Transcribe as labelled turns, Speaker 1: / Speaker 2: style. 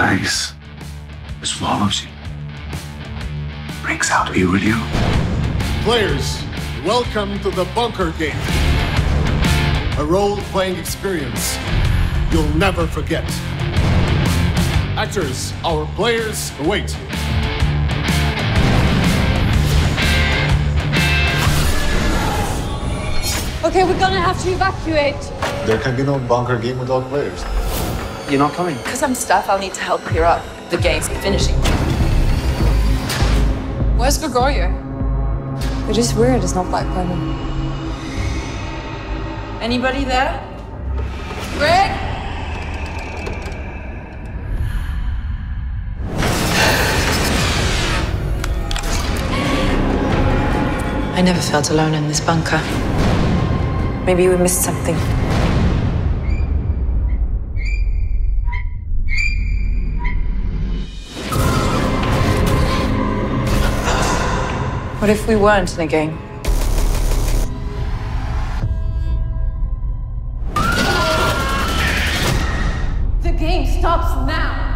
Speaker 1: place swallows you, brings out evil you.
Speaker 2: Players, welcome to the Bunker Game. A role-playing experience you'll never forget. Actors, our players await.
Speaker 3: Okay, we're gonna have to evacuate.
Speaker 4: There can be no bunker game without players.
Speaker 1: You're not coming.
Speaker 5: Because I'm staff, I'll need to help clear up. The game's finishing. Where's Gregorio?
Speaker 3: It is weird, it's not Black Panther.
Speaker 5: Anybody there? Greg?
Speaker 6: I never felt alone in this bunker.
Speaker 5: Maybe we missed something. What if we weren't in a game?
Speaker 3: The game stops now.